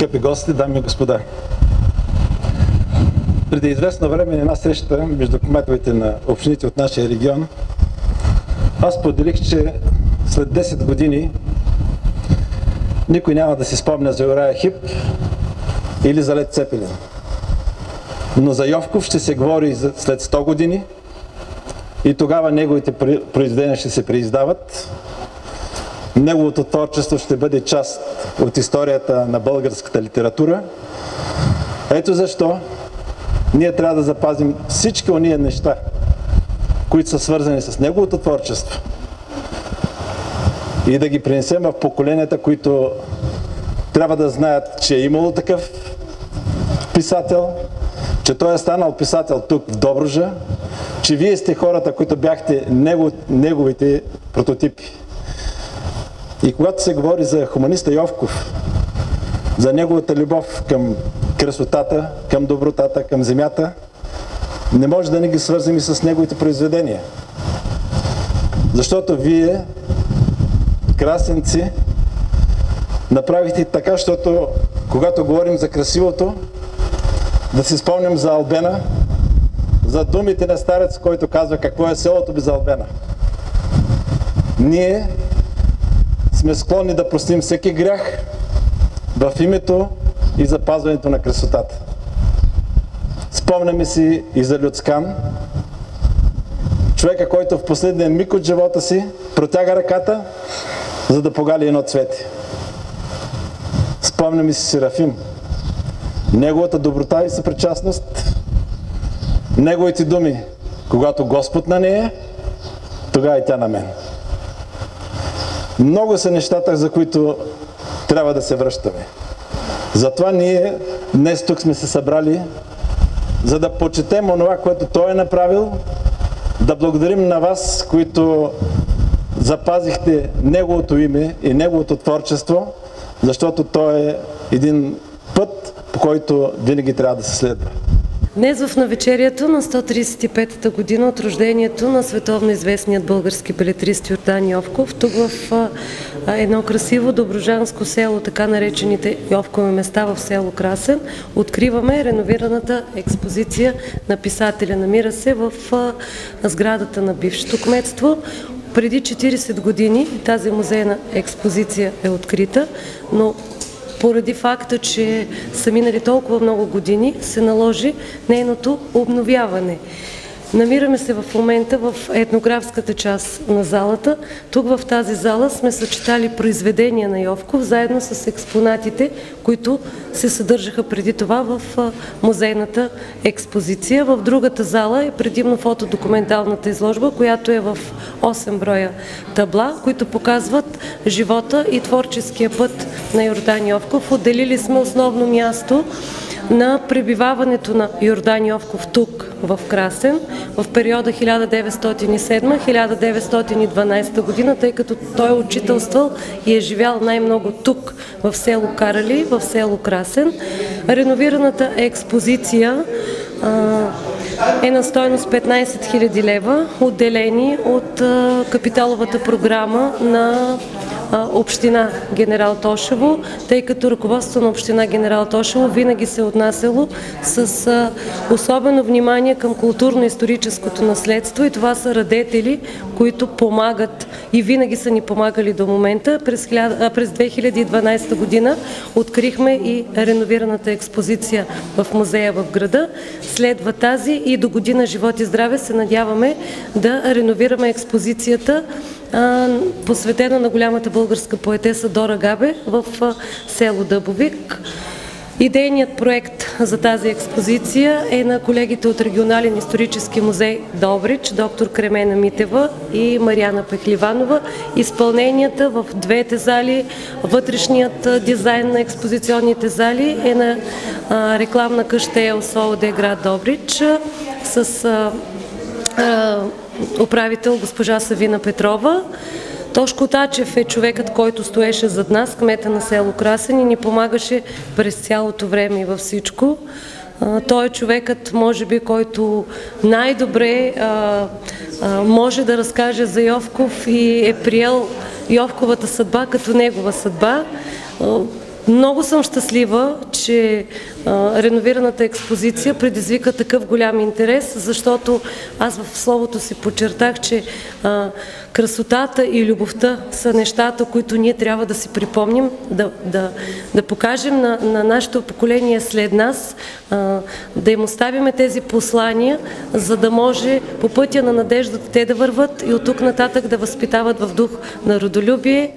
Скъпи гости, дами и господа! Преди известно време на една среща между кметовете на общините от нашия регион, аз поделих, че след 10 години никой няма да си спомня за Юрая Хип или за Лед Цепелин. Но за Йовков ще се говори след 100 години и тогава неговите произведения ще се преиздават. Неговото творчество ще бъде част от историята на българската литература. Ето защо ние трябва да запазим всички ония неща, които са свързани с неговото творчество и да ги принесем в поколенията, които трябва да знаят, че е имало такъв писател, че той е станал писател тук в Добружа, че вие сте хората, които бяхте него, неговите прототипи. И когато се говори за хуманиста Йовков, за неговата любов към красотата, към добротата, към земята, не може да не ги свързим и с неговите произведения. Защото вие, красенци, направихте така, защото когато говорим за красивото, да си спомням за Албена, за думите на старец, който казва какво е селото без Албена. Ние сме склонни да простим всеки грях в името и запазването на красотата. Спомняме си и за Люцкан, човека, който в последния миг от живота си протяга ръката, за да погали едно цвете. Спомняме си Серафим, неговата доброта и съпричастност, неговите думи, когато Господ на нея, тогава и тя на мен. Много са нещата, за които трябва да се връщаме. Затова ние днес тук сме се събрали, за да почетем онова, което Той е направил, да благодарим на вас, които запазихте Неговото име и Неговото творчество, защото Той е един път, по който винаги трябва да се следва. Днес в навечерието на 135-та година от рождението на световно известният български белетрист Йордан Йовков, тук в едно красиво доброжанско село, така наречените Йовкови места в село Красен, откриваме реновираната експозиция на писателя. Намира се в сградата на бившето кметство. Преди 40 години тази музейна експозиция е открита, но поради факта, че са минали толкова много години, се наложи нейното обновяване. Намираме се в момента в етнографската част на залата. Тук в тази зала сме съчетали произведения на Йовков, заедно с експонатите, които се съдържаха преди това в музейната експозиция. В другата зала е предимно фотодокументалната изложба, която е в 8 броя табла, които показват живота и творческия път на Йордан Йовков. Отделили сме основно място на пребиваването на Йордан Йовков тук, в Красен, в периода 1907-1912 година, тъй като той е учителствал и е живял най-много тук, в село Карали, в село Красен. Реновираната експозиция е на стойност 15 000 лева, отделени от капиталовата програма на община Генерал Тошево, тъй като ръководството на община Генерал Тошево винаги се е отнасяло с особено внимание към културно-историческото наследство и това са радетели, които помагат и винаги са ни помагали до момента. През, 2012 година открихме и реновираната експозиция в музея в града. Следва тази и до година живот и здраве се надяваме да реновираме експозицията посветена на голямата българска поетеса Дора Габе в село Дъбовик. Идейният проект за тази експозиция е на колегите от Регионален исторически музей Добрич, доктор Кремена Митева и Марияна Пехливанова. Изпълненията в двете зали, вътрешният дизайн на експозиционните зали е на рекламна къща ЕОСООД град Добрич с управител госпожа Савина Петрова. Тошко Тачев е човекът, който стоеше зад нас, кмета на село Красен и ни помагаше през цялото време и във всичко. Той е човекът, може би, който най-добре може да разкаже за Йовков и е приел Йовковата съдба като негова съдба. Много съм щастлива, че а, реновираната експозиция предизвика такъв голям интерес, защото аз в словото си подчертах, че а, красотата и любовта са нещата, които ние трябва да си припомним, да, да, да покажем на, на нашето поколение след нас, а, да им оставиме тези послания, за да може по пътя на надеждата те да върват и от тук нататък да възпитават в дух на родолюбие.